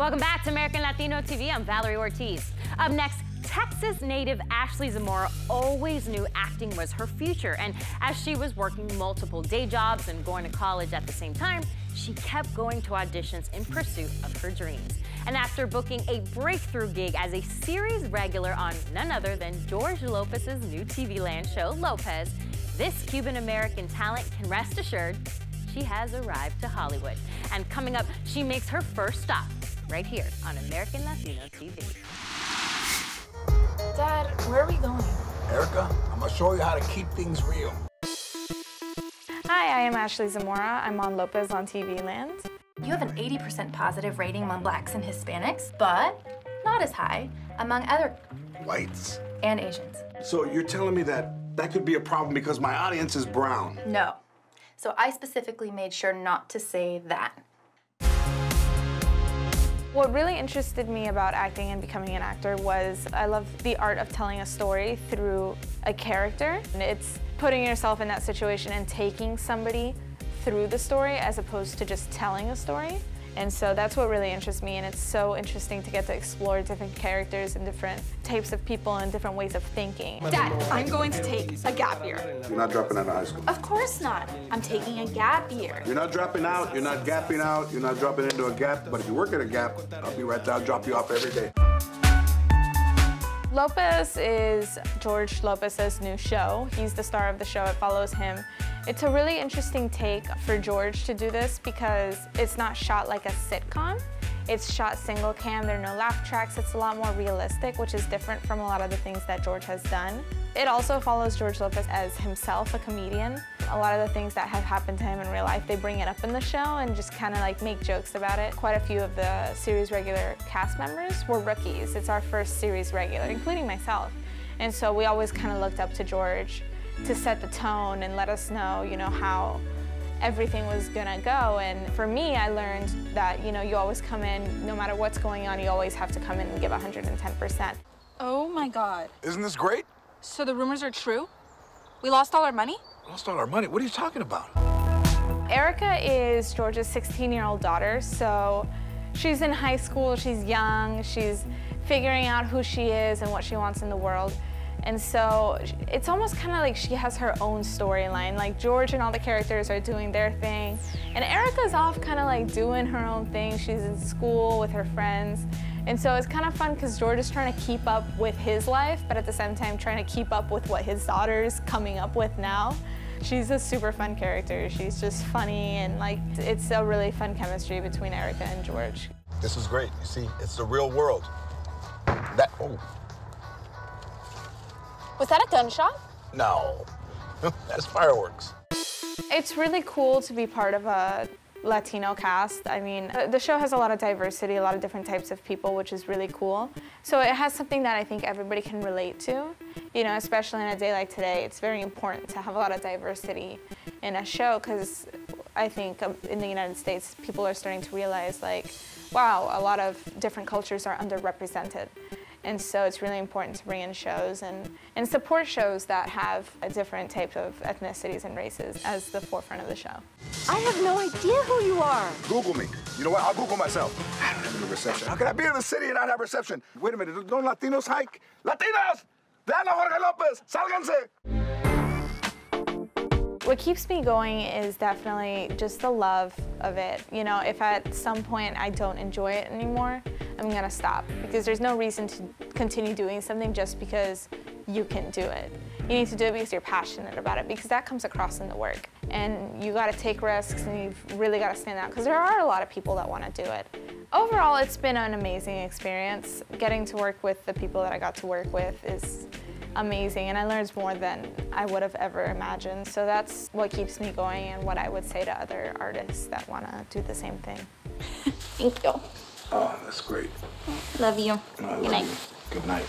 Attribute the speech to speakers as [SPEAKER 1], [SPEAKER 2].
[SPEAKER 1] Welcome back to American Latino TV. I'm Valerie Ortiz. Up next, Texas native Ashley Zamora always knew acting was her future, and as she was working multiple day jobs and going to college at the same time, she kept going to auditions in pursuit of her dreams. And after booking a breakthrough gig as a series regular on none other than George Lopez's new TV land show, Lopez, this Cuban American talent can rest assured she has arrived to Hollywood. And coming up, she makes her first stop right here on American Latino TV.
[SPEAKER 2] Dad, where are we going?
[SPEAKER 3] Erica, I'm gonna show you how to keep things real.
[SPEAKER 2] Hi, I am Ashley Zamora. I'm on Lopez on TV Land.
[SPEAKER 4] You have an 80% positive rating among blacks and Hispanics, but not as high among other
[SPEAKER 3] Whites.
[SPEAKER 4] and Asians.
[SPEAKER 3] So you're telling me that that could be a problem because my audience is brown?
[SPEAKER 4] No. So I specifically made sure not to say that.
[SPEAKER 2] What really interested me about acting and becoming an actor was I love the art of telling a story through a character. And it's putting yourself in that situation and taking somebody through the story as opposed to just telling a story. And so that's what really interests me, and it's so interesting to get to explore different characters and different types of people and different ways of thinking.
[SPEAKER 5] Dad, I'm going to take a gap year.
[SPEAKER 3] You're not dropping out of high school.
[SPEAKER 5] Of course not. I'm taking a gap year.
[SPEAKER 3] You're not dropping out, you're not gapping out, you're not dropping into a gap, but if you work at a gap, I'll be right there, I'll drop you off every day.
[SPEAKER 2] Lopez is George Lopez's new show. He's the star of the show. It follows him. It's a really interesting take for George to do this because it's not shot like a sitcom. It's shot single cam, there are no laugh tracks, it's a lot more realistic, which is different from a lot of the things that George has done. It also follows George Lopez as himself, a comedian. A lot of the things that have happened to him in real life, they bring it up in the show and just kind of like make jokes about it. Quite a few of the series regular cast members were rookies. It's our first series regular, including myself. And so we always kind of looked up to George to set the tone and let us know, you know, how everything was gonna go. And for me, I learned that, you know, you always come in, no matter what's going on, you always have to come in and give 110%.
[SPEAKER 5] Oh my God.
[SPEAKER 3] Isn't this great?
[SPEAKER 5] So the rumors are true? We lost all our money?
[SPEAKER 3] Lost all our money. What are you talking about?
[SPEAKER 2] Erica is George's 16-year-old daughter, so she's in high school, she's young, she's figuring out who she is and what she wants in the world. And so it's almost kind of like she has her own storyline. Like George and all the characters are doing their thing. And Erica's off kind of like doing her own thing. She's in school with her friends. And so it's kind of fun because George is trying to keep up with his life, but at the same time trying to keep up with what his daughter's coming up with now. She's a super fun character. She's just funny and like it's a really fun chemistry between Erica and George.
[SPEAKER 3] This is great. You see, it's the real world. That, oh,
[SPEAKER 5] Was that a gunshot?
[SPEAKER 3] no. That's fireworks.
[SPEAKER 2] It's really cool to be part of a Latino cast. I mean, uh, the show has a lot of diversity, a lot of different types of people, which is really cool. So it has something that I think everybody can relate to. You know, especially in a day like today, it's very important to have a lot of diversity in a show because I think um, in the United States, people are starting to realize like, wow, a lot of different cultures are underrepresented. And so it's really important to bring in shows and, and support shows that have a different type of ethnicities and races as the forefront of the show.
[SPEAKER 6] I have no idea who you are.
[SPEAKER 3] Google me. You know what? I'll Google myself. I don't have any reception. How can I be in the city and not have reception? Wait a minute. Don't Latinos hike? Latinos! Vean a Jorge Lopez! Sálganse!
[SPEAKER 2] What keeps me going is definitely just the love of it. You know, if at some point I don't enjoy it anymore, I'm gonna stop because there's no reason to continue doing something just because you can do it. You need to do it because you're passionate about it because that comes across in the work. And you gotta take risks and you've really gotta stand out because there are a lot of people that wanna do it. Overall, it's been an amazing experience. Getting to work with the people that I got to work with is amazing and I learned more than I would have ever imagined. So that's what keeps me going and what I would say to other artists that want to do the same thing.
[SPEAKER 5] Thank you.
[SPEAKER 3] Oh, that's great.
[SPEAKER 5] Love you.
[SPEAKER 3] I love
[SPEAKER 5] Good night.
[SPEAKER 3] you. Good night.